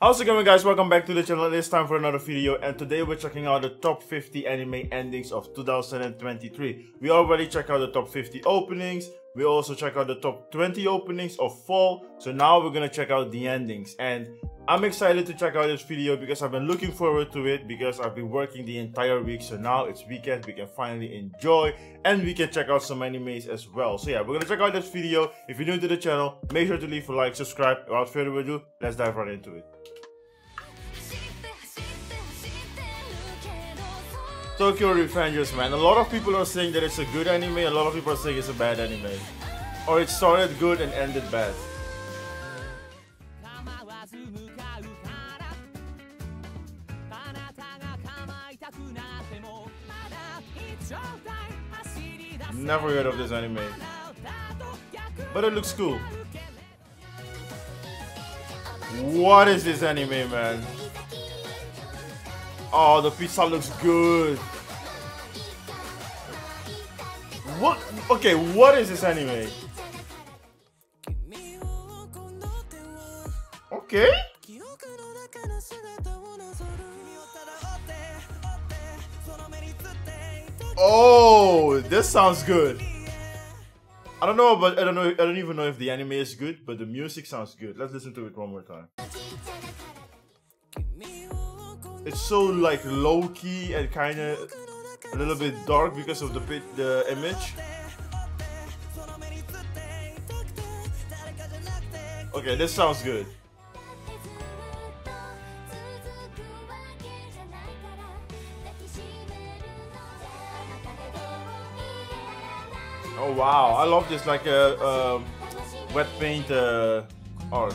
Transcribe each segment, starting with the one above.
How's it going guys? Welcome back to the channel. It's time for another video and today we're checking out the top 50 anime endings of 2023. We already checked out the top 50 openings. We also checked out the top 20 openings of fall. So now we're gonna check out the endings and I'm excited to check out this video because I've been looking forward to it because I've been working the entire week. So now it's weekend, we can finally enjoy and we can check out some animes as well. So yeah, we're gonna check out this video. If you're new to the channel, make sure to leave a like, subscribe. Without further ado, let's dive right into it. Tokyo Revengers, man. A lot of people are saying that it's a good anime, a lot of people are saying it's a bad anime. Or it started good and ended bad. Never heard of this anime. But it looks cool. What is this anime, man? Oh, the pizza looks good. What? Okay, what is this anime? Okay. Oh, this sounds good. I don't know, but I don't know. I don't even know if the anime is good, but the music sounds good. Let's listen to it one more time. It's so like low key and kind of a little bit dark because of the bit the image. Okay, this sounds good. Oh wow, I love this like a uh, um, wet paint uh, art.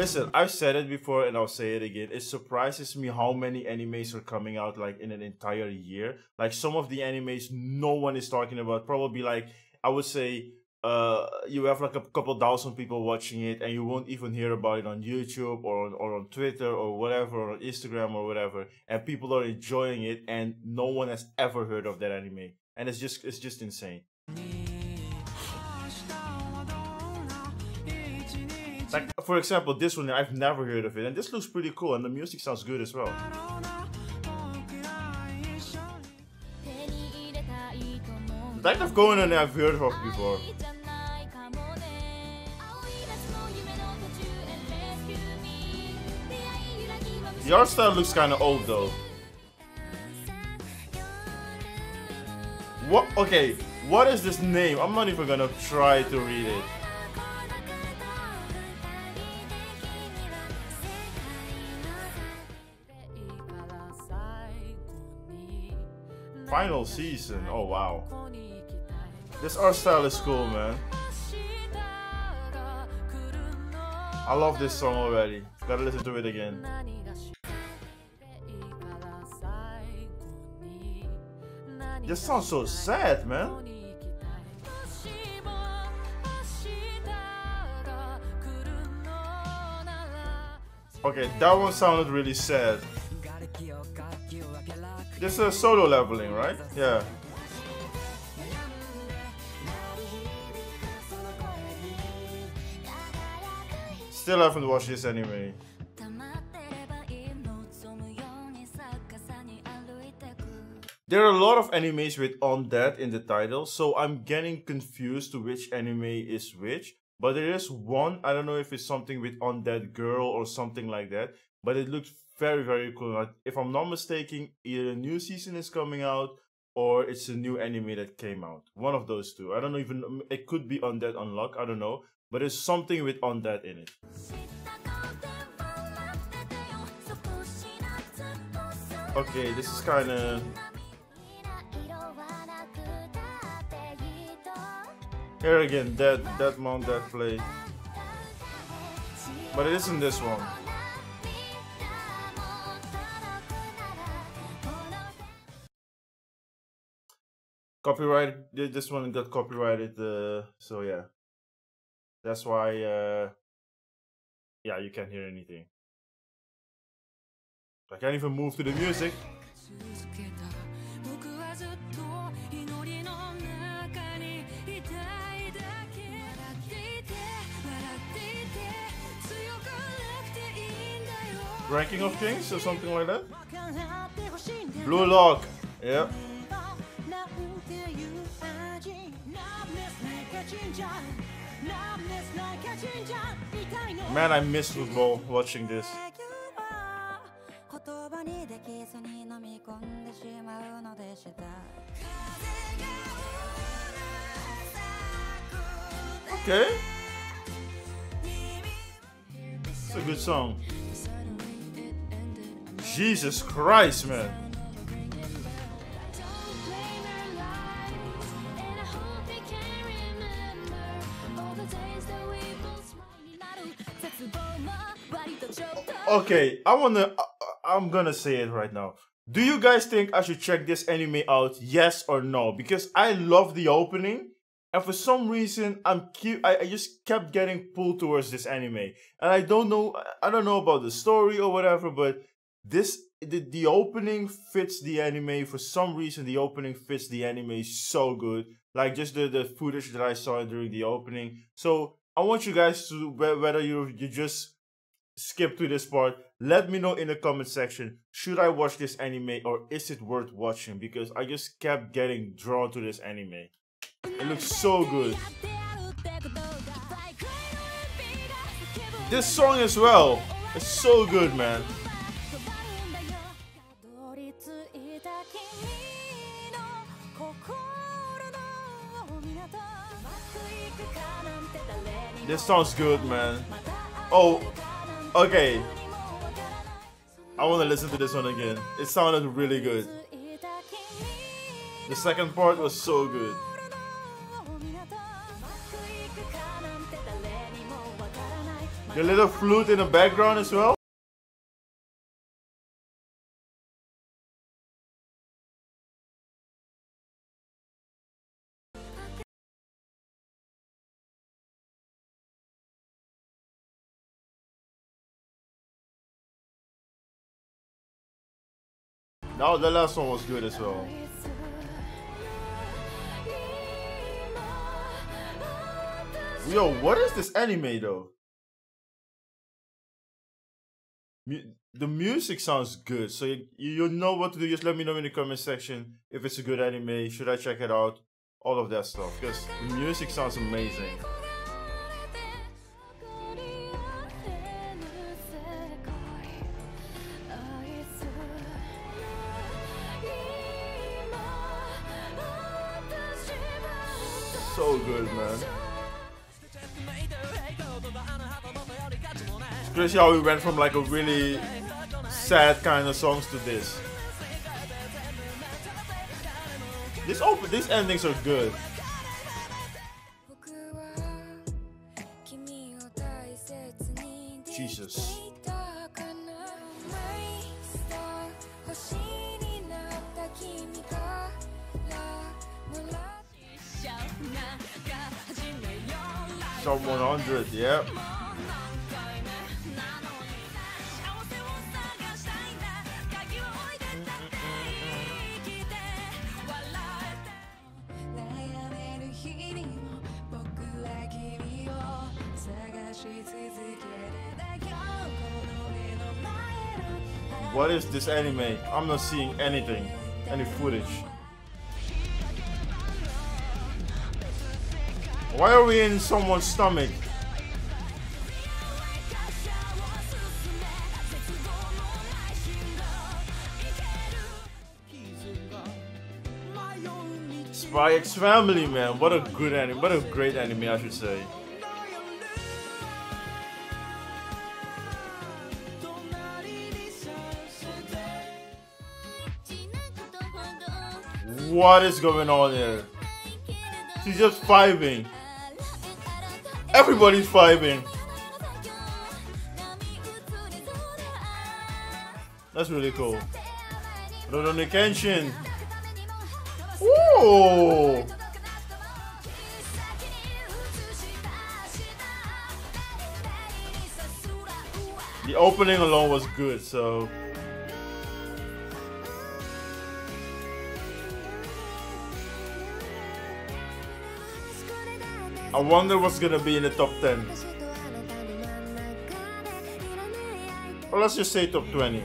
Listen, I've said it before and I'll say it again. It surprises me how many animes are coming out like in an entire year. Like some of the animes no one is talking about. Probably like I would say uh you have like a couple thousand people watching it and you won't even hear about it on YouTube or on, or on Twitter or whatever or on Instagram or whatever and people are enjoying it and no one has ever heard of that anime and it's just it's just insane. Like, for example, this one, I've never heard of it, and this looks pretty cool, and the music sounds good as well. Detective Conan I've heard of before. The art style looks kinda old though. What? Okay, what is this name? I'm not even gonna try to read it. Final season. Oh wow. This art style is cool, man. I love this song already. Gotta listen to it again. This sounds so sad, man. Okay, that one sounded really sad. This is solo leveling, right? Yeah. Still haven't watched this anime. There are a lot of animes with Undead in the title, so I'm getting confused to which anime is which. But there is one, I don't know if it's something with Undead Girl or something like that, but it looks very very cool. If I'm not mistaken, either a new season is coming out or it's a new anime that came out. One of those two. I don't know even. It could be Undead Unlock. I don't know, but there's something with Undead in it. Okay, this is kind of. Here again, that that mount that play. But it isn't this one. copyright this one got copyrighted uh, so yeah that's why uh, yeah you can't hear anything i can't even move to the music Ranking of Kings or something like that? Blue Lock, yeah. Man, I miss football watching this. Okay. It's a good song. Jesus Christ, man. Okay, I wanna. Uh, uh, I'm gonna say it right now. Do you guys think I should check this anime out? Yes or no? Because I love the opening, and for some reason, I'm keep. I, I just kept getting pulled towards this anime, and I don't know. I don't know about the story or whatever, but this the, the opening fits the anime for some reason the opening fits the anime so good like just the, the footage that i saw during the opening so i want you guys to whether you you just skip to this part. Let me know in the comment section should i watch this anime or is it worth watching? Because i just kept getting drawn to this anime. It looks so good. This song as well it's so good man. This sounds good, man. Oh, okay. I want to listen to this one again. It sounded really good. The second part was so good. The little flute in the background as well. No, the last one was good as well. Yo, what is this anime though? the music sounds good, so you, you know what to do. Just let me know in the comment section if it's a good anime. Should I check it out? All of that stuff, because the music sounds amazing. Crazy how we went from like a really sad kind of songs to this. This open, these endings are good. Jesus. Sub 100, yep. What is this anime? I'm not seeing anything, any footage. Why are we in someone's stomach? Spy X Family, man. What a good anime. What a great anime, I should say. What is going on here? She's just vibing. Everybody's vibing. That's really cool. Rurouni Kenshin. Ooh. The opening alone was good, so I wonder what's gonna be in the top 10. Or let's just say top 20.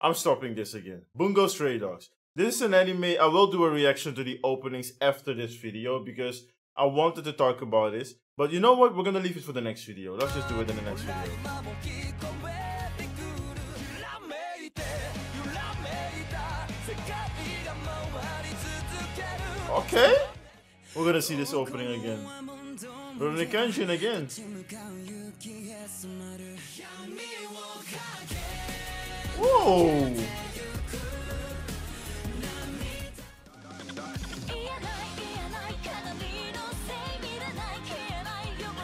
I'm stopping this again. Bungo Stray Dogs. This is an anime. I will do a reaction to the openings after this video because I wanted to talk about this. But you know what? We're gonna leave it for the next video. Let's just do it in the next video. Okay. We're gonna see this opening again. Rurouni Kenshin again. Whoa!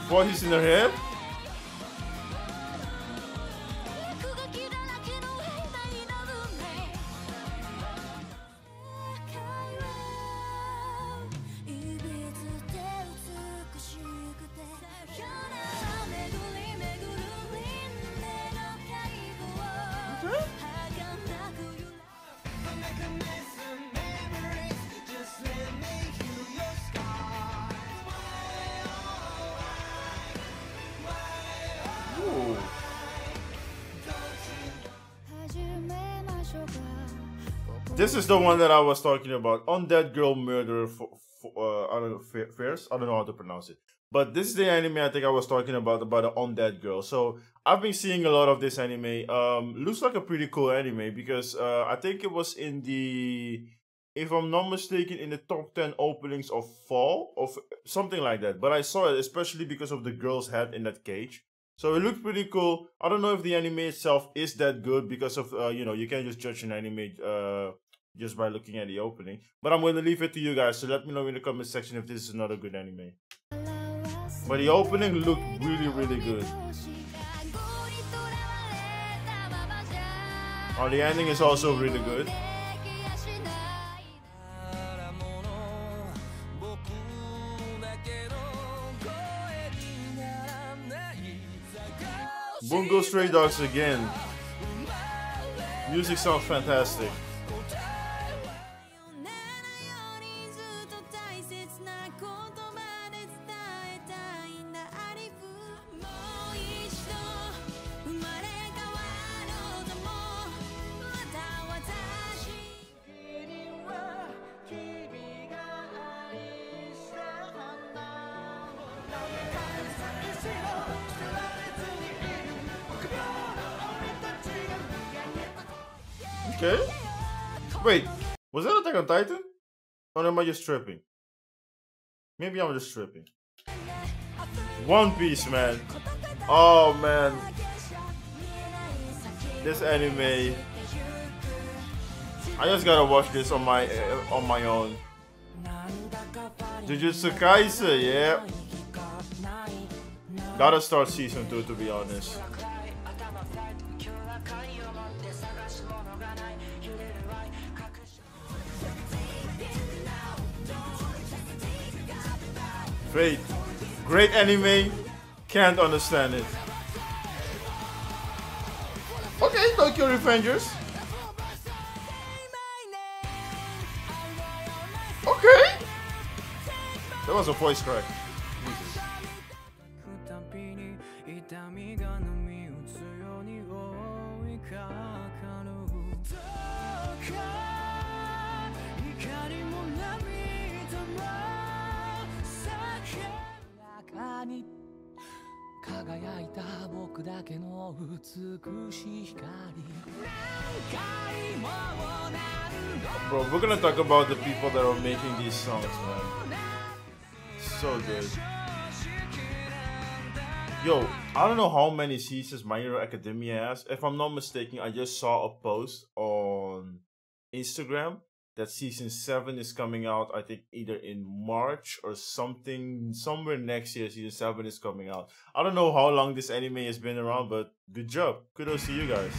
Voices in her head? This is the one that I was talking about. Undead Girl Murder for, for uh, I don't know, Fairs? I don't know how to pronounce it. But this is the anime I think I was talking about, about the Undead Girl. So I've been seeing a lot of this anime. Um, looks like a pretty cool anime because uh, I think it was in the, if I'm not mistaken, in the top 10 openings of fall, of something like that. But I saw it especially because of the girl's head in that cage. So it looked pretty cool. I don't know if the anime itself is that good because of, uh, you know, you can't just judge an anime uh, just by looking at the opening. But I'm going to leave it to you guys, so let me know in the comment section if this is another good anime. But the opening looked really, really good. Oh, the ending is also really good. Bungo Stray Dogs again. Music sounds fantastic. Okay. Wait, was that Attack on Titan? Or am I just tripping? Maybe I'm just tripping. One Piece, man. Oh, man. This anime. I just gotta watch this on my uh, on my own. Jujutsu Kaisen, yeah. Gotta start season 2 to be honest. Great. Great anime. Can't understand it. Okay, Tokyo Revengers. Okay. That was a voice crack. Jesus. 輝いた僕だけの美しい光 Bro, we're gonna talk about the people that are making these songs, man. So good. Yo, I don't know how many seasons My Hero Academia has. If I'm not mistaken, I just saw a post on Instagram that season seven is coming out. I think either in March or something, somewhere next year. Season seven is coming out. I don't know how long this anime has been around, but good job. Kudos to you guys.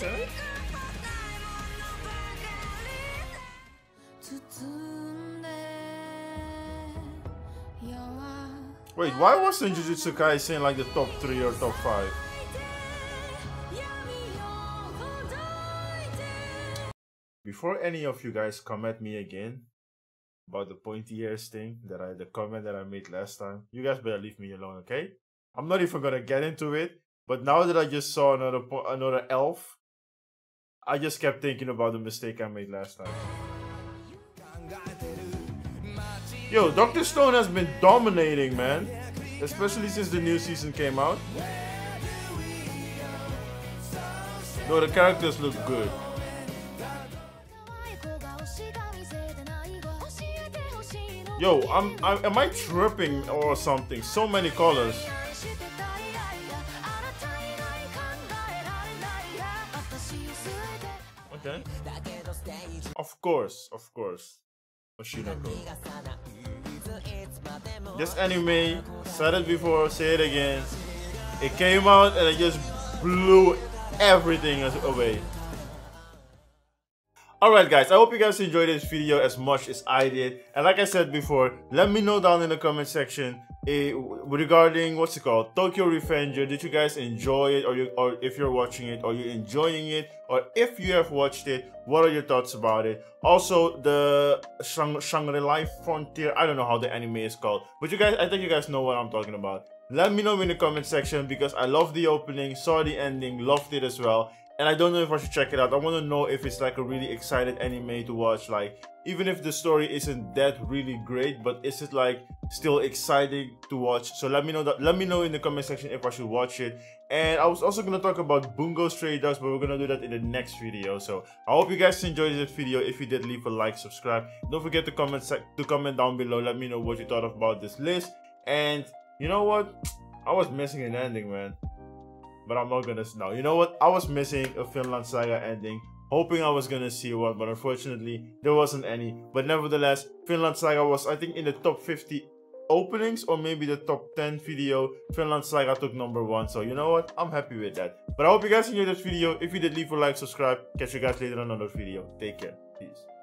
Okay. Wait, why wasn't Jujutsu Kaisen like the top 3 or top 5? Before any of you guys come at me again about the pointy ears thing that I the comment that I made last time, you guys better leave me alone, okay? I'm not even gonna get into it, but now that I just saw another another elf, I just kept thinking about the mistake I made last time. Yo, Dr. Stone has been dominating, man. Especially since the new season came out. No, the characters look good. Yo, I'm, I'm am I tripping or something? So many colors. Okay. Of course, of course. Oshi no Ko. This anime, said it before, say it again. It came out and it just blew everything away. Alright guys, I hope you guys enjoyed this video as much as I did. And like I said before, let me know down in the comment section uh, regarding what's it called, Tokyo Revenger. Did you guys enjoy it or you or if you're watching it or you're enjoying it or if you have watched it, what are your thoughts about it? Also, the Shang Shangri-La Frontier, I don't know how the anime is called, but you guys, I think you guys know what I'm talking about. Let me know in the comment section because I love the opening, saw the ending, loved it as well and I don't know if I should check it out. I want to know if it's like a really excited anime to watch. Like, even if the story isn't that really great, but is it like still exciting to watch? So let me know that. Let me know in the comment section if I should watch it. And I was also gonna talk about Bungo Stray Dogs, but we're gonna do that in the next video. So I hope you guys enjoyed this video. If you did, leave a like, subscribe. Don't forget to comment to comment down below. Let me know what you thought about this list. And you know what? I was missing an ending, man but I'm not gonna know. You know what? I was missing a Vinland Saga ending, hoping I was gonna see one, but unfortunately there wasn't any. But nevertheless, Vinland Saga was I think in the top 50 openings or maybe the top 10 video. Vinland Saga took number one, so you know what? I'm happy with that. But I hope you guys enjoyed this video. If you did, leave a like, subscribe. Catch you guys later on another video. Take care.